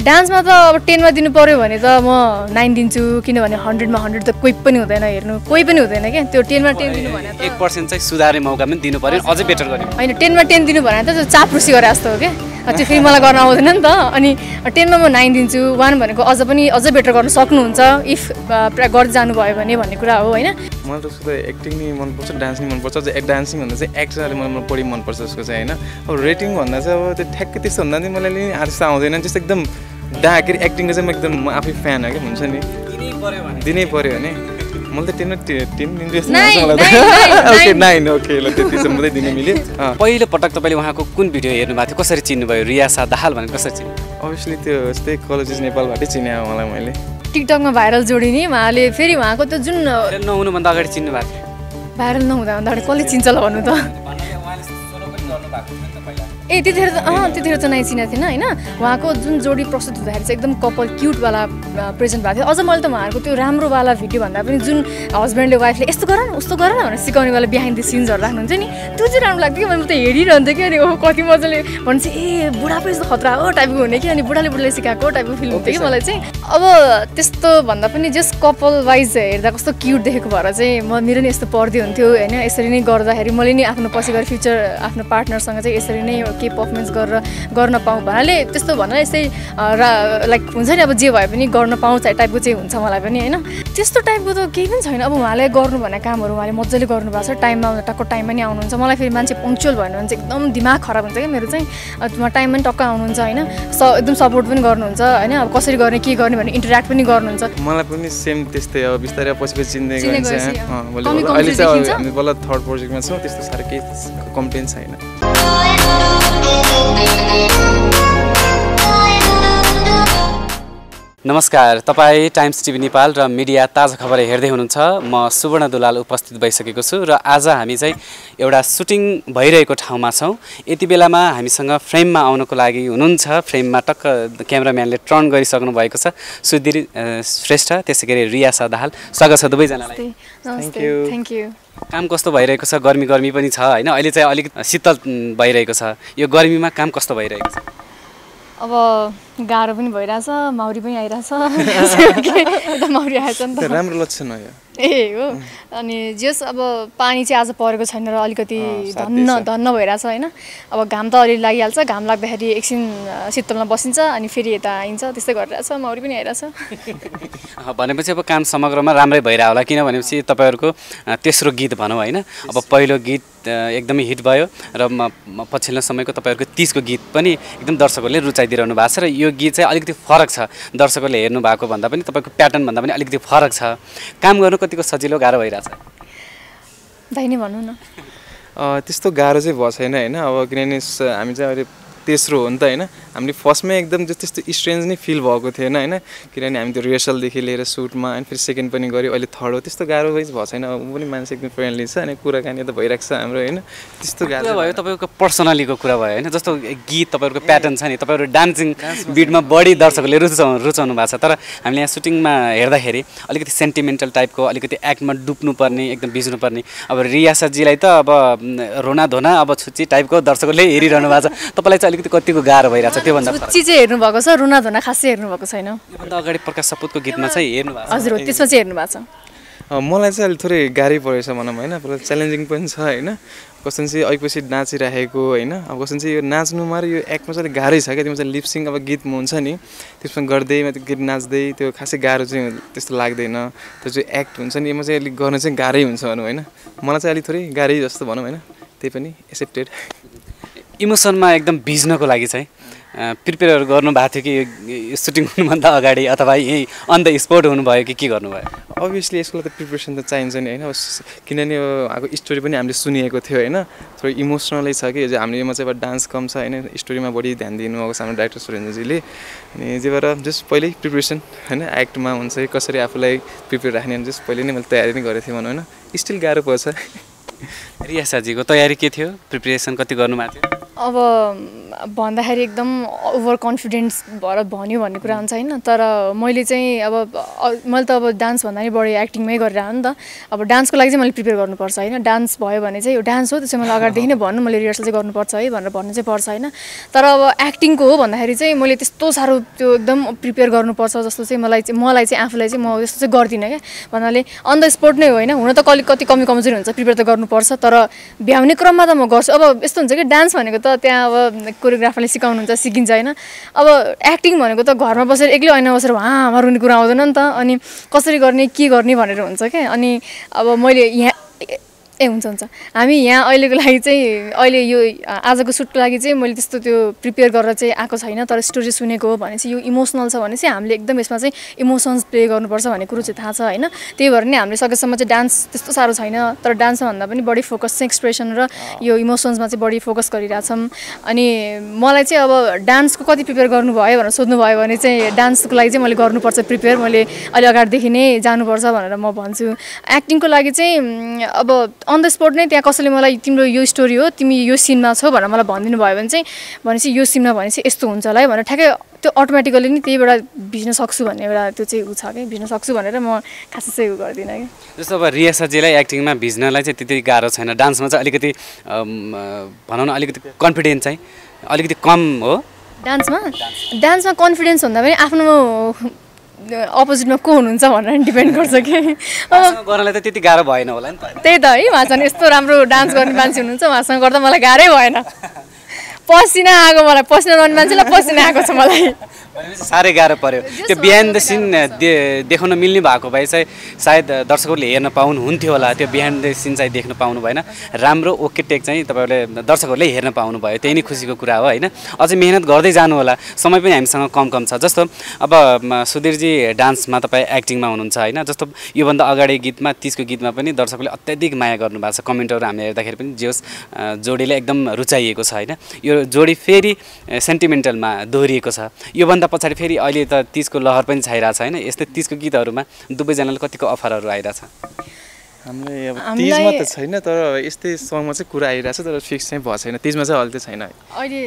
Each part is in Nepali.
डान्समा त अब टेनमा दिनु पऱ्यो भने त म नाइन दिन्छु किनभने हन्ड्रेडमा हन्ड्रेड त कोही पनि हुँदैन हेर्नु कोही पनि हुँदैन क्या। त्यो टेनमा टेन दिनु भने त। एक पर्सेन्ट चाहिँ सुधार्ने मौका पनि दिनु पऱ्यो अझै बेटर गर्ने होइन टेनमा टेन दिनु भने त त्यो चापरुसी गरे जस्तो हो क्या। त्यो फेरि मलाई गर्न आउँदैन नि त। अनि टेनमा म नाइन दिन्छु वान भनेको अझ पनि अझै बेटर गर्न सक्नुहुन्छ इफ गर्दै जानुभयो भने भन्ने कुरा हो होइन। मलाई त उसको त एक्टिङ नि मनपर्छ डान्स नि मनपर्छ अझ डान्सिङ भन्दा चाहिँ एक्ट चाहिँ अलिक मलाई बढी मनपर्छ उसको चाहिँ होइन। अब रेटिङ भन्दा चाहिँ अब त्यो ठ्याक्कै त्यस्तो भन्दा चाहिँ मलाई नि आर्टिस्ट आउँदैन त्यस्तो एकदम डा के अरे एक्टिङको चाहिँ म एकदम म आफै फ्यान हो क्या हुन्छ नि? दिनै पऱ्यो भने? मलाई त टेन त ओके नाइन। ओके ल त्यतिसम्म मात्रै दिनु मिल्यो। अँ। पहिलो पटक तपाईँले उहाँको कुन भिडियो हेर्नु भएको थियो कसरी चिन्नुभयो रियासा दाहाल भनेर कसरी चिन्नु? अभियसली त्यो यस्तै कलेजेस नेपालबाटै चिने अब मलाई मैले। टिकटकमा भाइरल जोडी नि उहाँले फेरि उहाँको त्यो जुन नहुनुभन्दा अगाडि चिन्नु भएको थियो। भाइरल नहुँदा भन्दा कसले चिन्छ ल भन्नु त? ए त्यतिखेर त अँ त्यतिखेर त नाइ चिनेको थिएन होइन? उहाँको जुन जोडी प्रस्तुत हुँदाखेरि चाहिँ एकदम कपाल क्युटवाला प्रेजेन्ट भएको थियो। अझ मैले त उहाँहरूको त्यो राम्रोवाला भिडियो भन्दा पनि जुन हस्बेन्डले वाइफले यस्तो गर न उस्तो गर न भनेर सिकाउनेवाला बिहाइन्ड द सिन्सहरू राख्नुहुन्छ नि। त्यो चाहिँ राम्रो लाग्थ्यो कि मैले त हेरिरहन्थेँ कि अनि ओहो कति मजाले भन्छ ए बुढाको यस्तो खतरा हो टाइपको हुने कि अनि बुढाले बुढाले सिकाएको टाइपको फिल हुन्थ्यो कि मलाई चाहिँ। अब त्यस्तो भन्दा पनि जस्ट कपाल वाइज हेर्दा कस्तो क्युट देखेको भएर चाहिँ म मेरो नि यस्तो पर्दै हुन्थ्यो होइन? यसरी नै गर्दाखेरि मैले नि आफ्नो पछि गएर फ्युचर आफ्नो पार्टनरसँग चाहिँ यसरी नै के पर्फर्मेन्स गरेर गर्न पाऊँ भन्नाले त्यस्तो भन्नाले यस्तै लाइक हुन्छ नि अब जे भए पनि गर्न पाउँछ टाइपको चाहिँ हुन्छ मलाई पनि होइन? त्यस्तो टाइपको त केही पनि छैन। अब उहाँले गर्नु भने कामहरू उहाँले मजाले गर्नुभएको छ। टाइममा आउँदा टक्क टाइममा नि आउनुहुन्छ। मलाई फेरि मान्छे पङ्क्चुअल भयो भने चाहिँ एकदम दिमाग खराब हुन्छ क्या मेरो चाहिँ। अब उहाँ टाइममा नि टक्क आउनुहुन्छ होइन? स एकदम सपोर्ट पनि गर्नुहुन्छ होइन? अब कसरी गर्ने के गर्ने भने इन्टरेक्ट पनि गर्नुहुन्छ। मलाई पनि सेम त्यस्तै हो बिस्तारै पछि पछि चिन्दै अब अहिले चाहिँ? अब बल्ल थर्ड प्रोजेक्टमा छौँ त्यस्तो साह्रो केही कम्प्लेन छैन। नमस्कार तपाईँ टाइम्स टिभी नेपाल र मिडिया ताजा खबर हेर्दै हुनुहुन्छ। म सुवर्ण दुलाल उपस्थित भइसकेको छु र आज हामी चाहिँ एउटा सुटिङ भइरहेको ठाउँमा छौँ। यति बेलामा हामीसँग फ्रेममा आउनको लागि हुनुहुन्छ। फ्रेममा टक्क क्यामराम्यानले टर्न गरिसक्नु भएको छ। सुधीर श्रेष्ठ त्यसै गरी रियासा दाहाल स्वागत छ दुवैजनालाई. थ्याङ्क यू काम कस्तो भइरहेको छ? गर्मी गर्मी पनि छ होइन? अहिले चाहिँ अलिक शीतल भइरहेको छ। यो गर्मीमा काम कस्तो भइरहेको छ? अब गाह्रो पनि भइरहेछ माउरी पनि आइरहेछ। यता माउरी आएछ नि त्यो त राम्रो लक्षण हो यो। ए हो। अनि जस अब पानी चाहिँ आज परेको छैन र अलिकति धन्न। धन्न भइरहेछ होइन? अब घाम त अलिअलि लागिहाल्छ। घाम लाग्दाखेरि एकछिन शीतलमा बसिन्छ अनि फेरि यता आइन्छ। त्यस्तै गरिरहेछ माउरी पनि आइरहेछ। भनेपछि अब काम समग्रमा राम्रै भइरह होला। किन भनेपछि तपाईँहरूको तेस्रो गीत भनौँ होइन? अब पहिलो गीत एकदमै हिट भयो र पछिल्लो समयको तपाईँहरूको तिसको गीत पनि एकदम दर्शकहरूले रुचाइदिइरहनु भएको छ र यो गीत चाहिँ अलिकति फरक छ। दर्शकहरूले हेर्नु भएको भन्दा पनि तपाईँको प्याटर्न भन्दा पनि अलिकति फरक छ। काम गर्नु कतिको सजिलो गाह्रो भइरहेछ? दाइ नै भन्नु न। अँ, त्यस्तो गाह्रो चाहिँ भएको छैन होइन? अब किनभने स- हामी चाहिँ अहिले तेस्रो हो नि त होइन? हामीले फर्स्टमै एकदम त्यो त्यस्तो स्ट्रेन्ज नै फिल भएको थिएन होइन? किनभने हामी त्यो रिहर्सलदेखि लिएर सुटमा अनि फेरि सेकेन्ड पनि गऱ्यो अहिले थर्ड हो त्यस्तो गाह्रो चाहिँ भएको छैन। ऊ पनि मान्छे एकदम फ्रेन्डली छ अनि कुराकानी त भइरहेको छ हाम्रो होइन? त्यस्तो गाह्रो भयो तपाईँको पर्सनालिटीको कुरा भयो होइन? जस्तो गीत तपाईँहरूको प्याटर्न छ नि तपाईँहरू डान्सिङ बिटमा बढी दर्शकहरूले रुचाउ रुचाउनु भएको छ। तर हामीले यहाँ सुटिङमा हेर्दाखेरि अलिकति सेन्टिमेन्टल टाइपको अलिकति एक्टमा डुब्नुपर्ने एकदम भिज्नुपर्ने अब रियासाजीलाई त अब रोना धोना अब छुच्ची टाइपको दर्शकहरूले हेरिरहनु भएको छ। तपाईँलाई चाहिँ अलिकति कतिको गाह्रो भइरहेको छ त्योभन्दा चाहिँ हेर्नुभएको छ रुना धुना खासै हेर्नुभएको छैन? योभन्दा अगाडि प्रकाश सपुतको गीतमा चाहिँ हेर्नु भएको हजुर हो त्यसमा चाहिँ हेर्नु भएको छ मलाई चाहिँ अलिक थोरै गाह्रै परेछ भनौँ होइन? पुरा च्यालेन्जिङ पनि छ होइन? कस्तो चाहिँ अहिलेपछि नाचिराखेको होइन? अब कस्तो चाहिँ यो नाच्नुमा र यो एक्टमा चाहिँ अलिक गाह्रै छ क्या? त्यसमा चाहिँ लिप्सिङ अब गीतमा हुन्छ नि त्यसमा गर्दै त्यो गीत नाच्दै त्यो खासै गाह्रो चाहिँ त्यस्तो लाग्दैन। त्यो चाहिँ एक्ट हुन्छ नि यसमा चाहिँ अलिक गर्न चाहिँ गाह्रै हुन्छ भनौँ होइन? मलाई चाहिँ अलिक थोरै गाह्रै जस्तो भनौँ होइन? त्यही पनि एक्सेप्टेड इमोसनमा एकदम भिज्नको लागि चाहिँ प्रिपेयरहरू गर्नु भएको थियो कि सुटिङ हुनुभन्दा अगाडि अथवा यही अन द स्पोट हुनुभयो कि के गर्नुभयो? अभियसली यसको लागि त प्रिपरेसन त चाहिन्छ नि होइन। किनभने अब स्टोरी पनि हामीले सुनिएको थियो होइन। थोरै इमोसनलै छ कि हामीलेमा चाहिँ अब डान्स कम छ होइन। स्टोरीमा बढी ध्यान दिनुभएको छ हाम्रो डाइरेक्टर सुरेन्द्रजीले। अनि त्यही भएर जस्ट पहिल्यै प्रिपरेसन होइन एक्टमा हुन्छ कि कसरी आफूलाई प्रिपेयर राख्ने जस्ट पहिले नै मैले तयारी नै गरेको थिएँ भनौँ होइन। स्टिल गाह्रो पर्छ। रियासाजीको तयारी के थियो? प्रिपेरेसन कति गर्नुभएको थियो? अब भन्दाखेरि एकदम ओभर कन्फिडेन्स भएर भन्यो भन्ने कुरा हुन्छ होइन तर मैले चाहिँ अब मैले त अब डान्स भन्दा नि बढी एक्टिङमै गरेर हो नि त। अब डान्सको लागि चाहिँ मैले प्रिपेयर गर्नुपर्छ होइन। डान्स भयो भने चाहिँ यो डान्स हो त्यो चाहिँ मैले अगाडिदेखि नै भन्नु मैले रिहर्सल चाहिँ गर्नुपर्छ है भनेर भन्नु चाहिँ पर्छ होइन। तर अब एक्टिङको हो भन्दाखेरि चाहिँ मैले त्यस्तो साह्रो त्यो एकदम प्रिपेयर गर्नुपर्छ जस्तो चाहिँ मलाई चाहिँ मलाई चाहिँ आफूलाई चाहिँ म त्यस्तो चाहिँ गर्दिनँ क्या। भन्नाले अन द स्पोट नै होइन। हुन त कति कमी कमजोरी हुन्छ प्रिपेयर त गर्नुपर्छ तर भ्याउने क्रममा त म गर्छु। अब यस्तो हुन्छ कि डान्स भनेको त त्यहाँ अब कोरियोग्राफरले सिकाउनुहुन्छ सिकिन्छ होइन? अब एक्टिङ भनेको त घरमा बसेर एक्लै ऐना बसेर उहाँ रुने कुरा आउँदैन नि त। अनि कसरी गर्ने के गर्ने भनेर हुन्छ क्या अनि अब मैले यहाँ ए हुन्छ हुन्छ। हामी यहाँ अहिलेको लागि चाहिँ अहिले यो आजको सुटको लागि चाहिँ मैले त्यस्तो त्यो प्रिपेयर गरेर चाहिँ आएको छैन तर स्टोरी सुनेको हो भने चाहिँ यो इमोसनल छ भने चाहिँ हामीले एकदम यसमा चाहिँ इमोसन्स प्ले गर्नुपर्छ भन्ने कुरो चाहिँ थाहा छ होइन? त्यही भएर नै हामीले सकेसम्म चाहिँ डान्स त्यस्तो साह्रो छैन तर डान्समा भन्दा पनि बढी फोकस चाहिँ एक्सप्रेसन र यो इमोसन्समा चाहिँ बढी फोकस गरिरहेछौँ। अनि मलाई चाहिँ अब डान्सको कति प्रिपेयर गर्नुभयो भनेर सोध्नुभयो भने चाहिँ डान्सको लागि चाहिँ मैले गर्नुपर्छ प्रिपेयर मैले अहिले अगाडिदेखि नै जानुपर्छ भनेर म भन्छु। एक्टिङको लागि चाहिँ अब अन द स्पोट नै त्यहाँ कसैले मलाई तिम्रो यो स्टोरी हो तिमी यो सिनमा छौ भनेर मलाई भनिदिनु भयो भने चाहिँ भनेपछि यो सिनमा भनेपछि यस्तो हुन्छ होला है भनेर ठ्याक्कै त्यो अटोमेटिकली नै त्यहीबाट भिज्न सक्छु भन्ने एउटा त्यो चाहिँ उ छ कि भिज्न सक्छु भनेर म खासै चाहिँ उ गर्दिनँ कि। जस्तो अब रियासाजीलाई एक्टिङमा भिज्नलाई चाहिँ त्यति गाह्रो छैन। डान्समा चाहिँ अलिकति भनौँ न अलिकति कन्फिडेन्स चाहिँ अलिकति कम हो। डान्समा? डान्समा कन्फिडेन्स भन्दा पनि आफ्नो अपोजिटमा को हुनुहुन्छ भनेर डिपेन्ड गर्छ कि। गर्नलाई त त्यति गाह्रो भएन होला नि त। त्यही त है उहाँसँग यस्तो राम्रो डान्स गर्ने मान्छे हुनुहुन्छ उहाँसँग गर्दा मलाई गाह्रै भएन। पसिना आएको मलाई पसिना गर्ने मान्छेलाई पसिना आएको छ मलाई। साह्रै गाह्रो पर्यो। त्यो बिहान द सिन दे देखाउन मिल्ने भएको भए चाहिँ सायद दर्शकहरूले हेर्न पाउनुहुन्थ्यो होला। त्यो बिहान द सिन चाहिँ देख्न पाउनु भएन। राम्रो ओके टेक चाहिँ तपाईँहरूले दर्शकहरूले हेर्न पाउनु भयो त्यही नै खुसीको कुरा हो होइन? अझै मेहनत गर्दै जानु होला। समय पनि हामीसँग कम कम छ। जस्तो अब सुधीरजी डान्समा तपाईँ एक्टिङमा हुनुहुन्छ होइन? जस्तो योभन्दा अगाडि गीतमा तिजको गीतमा पनि दर्शकले अत्याधिक माया गर्नुभएको छ। कमेन्टहरू हामीले हेर्दाखेरि पनि जे होस् अ, जोडीले एकदम रुचाइएको छ होइन? यो जोडी फेरि सेन्टिमेन्टलमा दोहोरिएको छ। योभन्दा पछाडि फेरि अहिले त तिजको लहर पनि छाइरहेको छ होइन? यस्तै तिजको गीतहरूमा दुवैजनाले कतिको अफरहरू आइरहेछ हामीलाई अब तिजमा त छैन तर यस्तै चाहिँ कुरा आइरहेछ तर फिक्स चाहिँ भएको छैन। तिजमा चाहिँ अहिले चाहिँ छैन। अहिले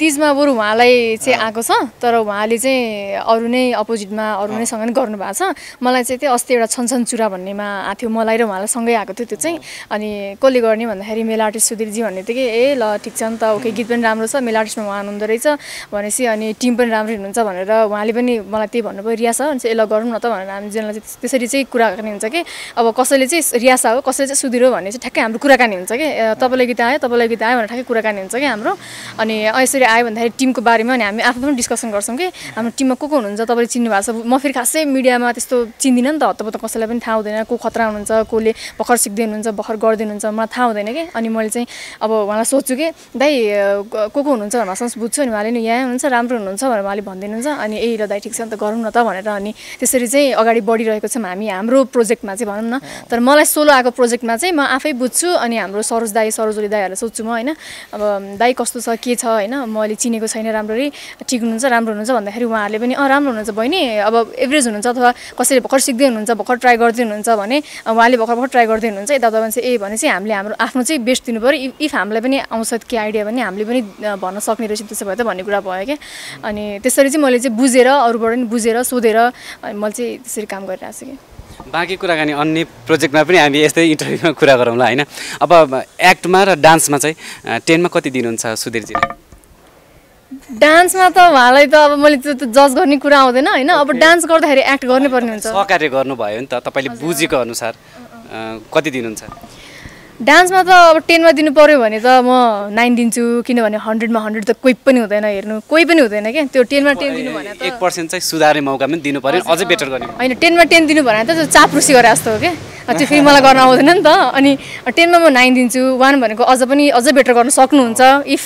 तिजमा बरु उहाँलाई चाहिँ आएको छ तर उहाँले चाहिँ अरू नै अपोजिटमा अरू नै सँग नै गर्नुभएको छ। मलाई चाहिँ त्यो अस्ति एउटा छनछन चुरा भन्नेमा आएको थियो मलाई र उहाँलाई सँगै आएको थियो त्यो चाहिँ। अनि कसले गर्ने भन्दाखेरि मेल आर्टिस्ट सुधीरजी भन्ने थियो कि ए ल ठिक छ नि त ओके गीत पनि राम्रो छ मेल आर्टिस्टमा उहाँ हुनुहुँदो रहेछ। भनेपछि अनि टिम पनि राम्रो हुनुहुन्छ भनेर उहाँले पनि मलाई त्यही भन्नुभयो रियासा अनि चाहिँ ए ल गरौँ न त भनेर। हामी जेनलाई चाहिँ त्यसरी चाहिँ कुराकानी हुन्छ कि। अब कसैले चाहिँ रियासा हो कसैले चाहिँ सुधीर भन्ने चाहिँ ठ्याक्कै हाम्रो कुराकानी हुन्छ कि। तपाईँलाई गीत आयो तपाईँलाई गीत आयो भनेर ठ्याक्कै कुराकानी हुन्छ कि हाम्रो। अनि यसरी आयो भन्दाखेरि टिमको बारेमा अनि हामी आफू पनि डिस्कसन गर्छौँ कि। हाम्रो टिममा को को हुनुहुन्छ तपाईँले चिन्नु भएको छ? म फेरि खासै मिडियामा त्यस्तो चिन्दिनँ नि त। हत्तपत्त कसैलाई पनि थाहा हुँदैन को खतरा हुनुहुन्छ कसले भर्खर सिक्दै हुनुहुन्छ भर्खर गर्दै हुनुहुन्छ मलाई थाहा हुँदैन कि। अनि मैले चाहिँ अब उहाँलाई सोध्छु कि दाइ को को हुनुहुन्छ भनेर उहाँसँग बुझ्छु अनि उहाँले नि यहाँ हुनुहुन्छ राम्रो हुनुहुन्छ भनेर उहाँले भनिदिनुहुन्छ। अनि ए ल दाइ ठिक छ नि त गरौँ न त भनेर। अनि त्यसरी चाहिँ अगाडि बढिरहेको छौँ हामी हाम्रो प्रोजेक्टमा चाहिँ भनौँ न। तर मलाई सोलो आएको प्रोजेक्टमा चाहिँ म आफै बुझ्छु अनि हाम्रो सरोज दाई सरोजोली दाईहरूलाई सोध्छु म होइन? अब दाई कस्तो छ के छ होइन? मैले चिनेको छैन राम्ररी ठिक हुनुहुन्छ राम्रो हुनुहुन्छ भन्दाखेरि उहाँहरूले पनि अँ राम्रो हुनुहुन्छ बहिनी अब एभरेज हुनुहुन्छ अथवा कसैले भर्खर सिक्दै हुनुहुन्छ भर्खर ट्राई गर्दै हुनुहुन्छ भने उहाँले भर्खर भर्खर ट्राई गर्दै हुनुहुन्छ यता चाहिँ ए भने चाहिँ हामीले हाम्रो आफ्नो चाहिँ बेस्ट दिनु पऱ्यो। इफ- हामीलाई पनि आउँछ के आइडिया भने हामीले पनि भन्न सक्ने रहेछ त्यसो भए त भन्ने कुरा भयो क्या। अनि त्यसरी चाहिँ मैले चाहिँ बुझेर अरूबाट पनि बुझेर सोधेर मैले चाहिँ त्यसरी काम गरिरहेको छु कि। बाँकी कुराकानी अन्य प्रोजेक्टमा पनि हामी यस्तै इन्टरभ्यूमा कुरा गरौँला होइन? अब एक्टमा र डान्समा चाहिँ टेनमा कति दिनुहुन्छ सुधीरजीले? डान्समा त उहाँलाई त अब मैले त्यो त जज गर्ने कुरा आउँदैन होइन? अब डान्स गर्दाखेरि एक्ट गर्नै पर्ने हुन्छ। सहकार्य गर्नुभयो नि त तपाईँले बुझेको अनुसार कति दिनुहुन्छ डान्समा त अब टेनमा दिनु पऱ्यो भने त म नाइन दिन्छु किनभने हन्ड्रेडमा हन्ड्रेड त कोही पनि हुँदैन हेर्नु कोही पनि हुँदैन क्या। त्यो टेनमा टेन दिनु भने त। एक पर्सेन्ट चाहिँ सुधार्ने मौका पनि दिनु पऱ्यो अझै बेटर गर्ने। होइन टेनमा टेन दिनु भने त त्यो चापरुसी गरे जस्तो हो क्या। त्यो फेरि मलाई गर्न आउँदैन नि त। अनि टेनमा म नाइन दिन्छु वान भनेको अझ पनि अझै बेटर गर्न सक्नुहुन्छ। इफ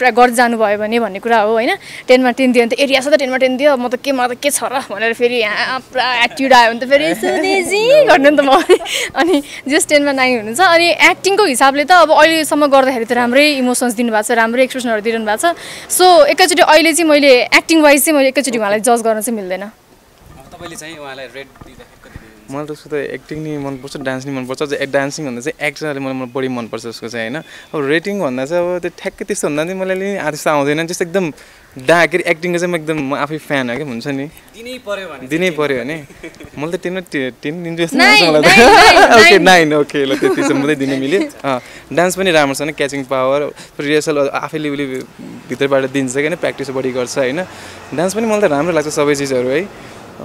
प्रा गर्दै जानुभयो भने भन्ने कुरा हो होइन। टेनमा टेन दियो भने त एरिया छ त टेनमा टेन दियो। म त के मलाई त के छ र? भनेर फेरि यहाँ पुरा एटिट्युड आयो भने त फेरि गर्ने नि त म। अनि जस टेनमा नाइन हुनुहुन्छ। अनि एक्टिङको हिसाबले त अब अहिलेसम्म गर्दाखेरि त राम्रै इमोसन्स दिनुभएको छ राम्रै एक्सप्रेसनहरू दिइरहनु भएको छ। सो एकैचोटि अहिले चाहिँ मैले एक्टिङ वाइज चाहिँ मैले एकैचोटि उहाँलाई जज गर्न चाहिँ मिल्दैन। तपाईँले चाहिँ उहाँलाई रेड मलाई त उसको त एक्टिङ नि मनपर्छ डान्स नि मनपर्छ। अझ डान्सिङ भन्दा चाहिँ एक्ट चाहिँ मलाई मलाई बढी मनपर्छ उसको चाहिँ होइन? अब रेटिङ भन्दा चाहिँ अब त्यो ठ्याक्कै त्यस्तो भन्दा चाहिँ मलाई नि आ- त्यस्तो आउँदैन। त्यस्तो एकदम डा के अरे एक्टिङको चाहिँ म एकदम म आफै फ्यान हो क्या हुन्छ नि? दिनै पर्यो भने दिनै पऱ्यो भने? मैले त टेन टेन दिन्छु जस्तो ओके नाइन। ओके ल त्यति चाहिँ मात्रै दिनु मिल्यो। अँ, डान्स पनि राम्रो छ नि क्याचिङ पावर रिहर्सल आफैले उसले भित्रबाट दिन्छ क्या प्र्याक्टिस बढी गर्छ होइन? डान्स पनि मलाई त राम्रो लाग्छ सबै चिजहरू है?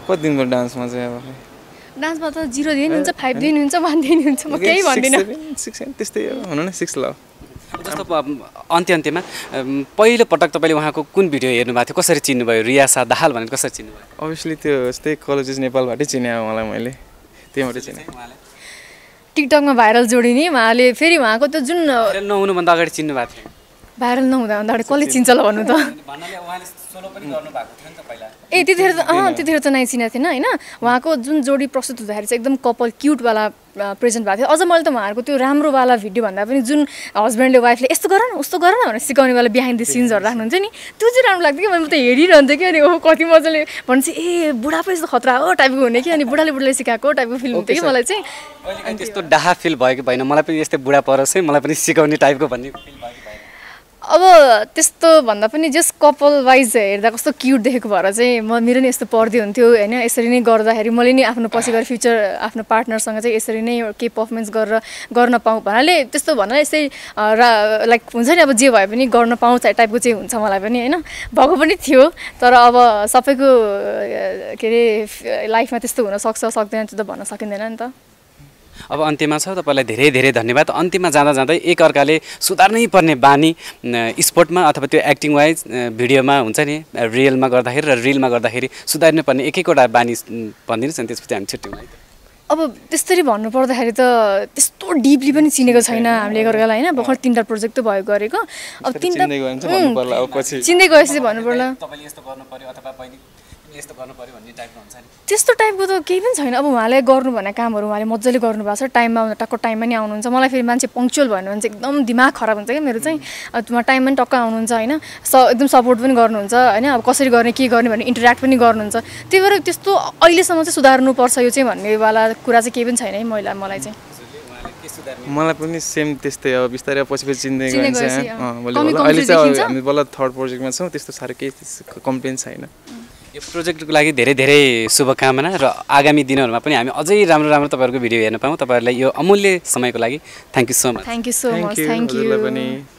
कति दिन भयो डान्समा चाहिँ अब? डान्समा त जिरो दिनुहुन्छ फाइभ दिनुहुन्छ वान दिनुहुन्छ म केही भन्दिनँ। सिक्स त्यस्तै हो। भनौँ न सिक्स ल। जस्तो अन्त्य अन्त्यमा अम, पहिलो पटक तपाईँले उहाँको कुन भिडियो हेर्नुभएको थियो? कसरी चिन्नुभयो? रियासा दाहाल भनेर कसरी चिन्नुभयो? अभियसली त्यो यस्तै कलेजेस नेपालबाटै चिने अब मलाई मैले। त्यहीँबाटै चिने। टिकटकमा भाइरल जोडिने उहाँले फेरि उहाँको त्यो जुन भाइरल नहुनुभन्दा अगाडि चिन्नुभएको थियो। भाइरल नहुँदा भन्दा अगाडि कसले चिन्छ ल भन्नु त। ए त्यतिखेर त अँ त्यतिखेर त नाइ चिनेको थिएन होइन? उहाँको जुन जोडी प्रस्तुत हुँदाखेरि चाहिँ एकदम कपाल क्युटवाला प्रेजेन्ट भएको थियो। अझ मैले त उहाँहरूको त्यो राम्रोवाला भिडियो भन्दा पनि जुन हस्बेन्डले वाइफले यस्तो गर न उस्तो गर न भनेर सिकाउनेवाला बिहाइन्ड द सिन्सहरू राख्नुहुन्छ नि। त्यो चाहिँ राम्रो लाग्थ्यो कि मैले त हेरिरहन्थेँ कि अनि ओहो कति मजाले भन्छ ए बुढा पो यस्तो खतरा हो टाइपको हुने कि अनि बुढाले बुढाले सिकाएको टाइपको फिल हुन्थ्यो कि मलाई चाहिँ। त्यस्तो डाहा फिल भयो कि भएन। मलाई पनि यस्तै बुढा परोस् है मलाई पनि सिकाउने टाइपको भन्ने। फिल भयो अब त्यस्तो भन्दा पनि जस्ट कपाल वाइज हेर्दा कस्तो क्युट देखेको भएर चाहिँ म मेरो नि यस्तो पर्दै हुन्थ्यो होइन? यसरी नै गर्दाखेरि मैले नि आफ्नो पछि गएर फ्युचर आफ्नो पार्टनरसँग चाहिँ यसरी नै केही पर्फर्मेन्स गरेर गर्न पाऊँ भन्नाले त्यस्तो भन्नाले यसै लाइक हुन्छ नि अब जे भए पनि गर्न पाउँछ टाइपको चाहिँ हुन्छ मलाई पनि होइन? भएको पनि थियो तर अब सबैको के अरे लाइफमा त्यस्तो हुनसक्छ सक्दैन त्यो त भन्न सकिँदैन नि त। अब अन्त्यमा छ तपाईँलाई धेरै धेरै धन्यवाद। अन्त्यमा जाँदा जाँदै एकअर्काले सुधार्नै पर्ने बानी स्पोर्टमा अथवा त्यो एक्टिङ वाइज भिडियोमा हुन्छ नि रियलमा गर्दाखेरि र रिलमा गर्दाखेरि सुधार्नु पर्ने एक एकवटा बानी भनिदिनुहोस् न त्यसपछि हामी छुट्यौँ त। अब त्यसरी भन्नु पर्दाखेरि त त्यस्तो डिपली पनि चिनेको छैन हामीले एकअर्कालाई होइन? भर्खर तिनवटा प्रोजेक्ट त भयो गरेको। अब तिनवटा चिन्दै गएपछि भन्नु पर्ला तपाईँले यस्तो गर्नु पर्यो अथवा बहिनी तिमीले यस्तो गर्नु पर्यो भन्ने टाइपको हुन्छ नि। त्यस्तो टाइपको त केही पनि छैन। अब उहाँले गर्नु भने कामहरू उहाँले मजाले गर्नुभएको छ। टाइममा आउँदा टक्क टाइममा नि आउनुहुन्छ। मलाई फेरि मान्छे पङ्क्चुअल भन्नु भने चाहिँ एकदम दिमाग खराब हुन्छ क्या मेरो चाहिँ। अब उहाँ टाइममा नि टक्क आउनुहुन्छ होइन? स एकदम सपोर्ट पनि गर्नुहुन्छ होइन? अब कसरी गर्ने के गर्ने भनेर इन्टरेक्ट पनि गर्नुहुन्छ। त्यही भएर त्यस्तो अहिलेसम्म चाहिँ सुधार्नुपर्छ यो चाहिँ भन्नेवाला कुरा चाहिँ केही पनि छैन है महिला मलाई चाहिँ। उहाँले के सुधार्ने? मलाई पनि सेम त्यस्तै अब बिस्तारै पछि पछि चिन्दै गइन्छ अहिले चाहिँ? हामी बल्ल थर्ड प्रोजेक्टमा छौँ त्यस्तो साह्रो केही कम्प्लेन छैन। यो प्रोजेक्टको लागि धेरै धेरै शुभकामना र आगामी दिनहरूमा पनि हामी अझै राम्रो राम्रो तपाईँहरूको भिडियो हेर्न पाऊँ तपाईँहरूलाई यो अमूल्य समयको लागि thank you so much thank you so thank much you thank you पनि।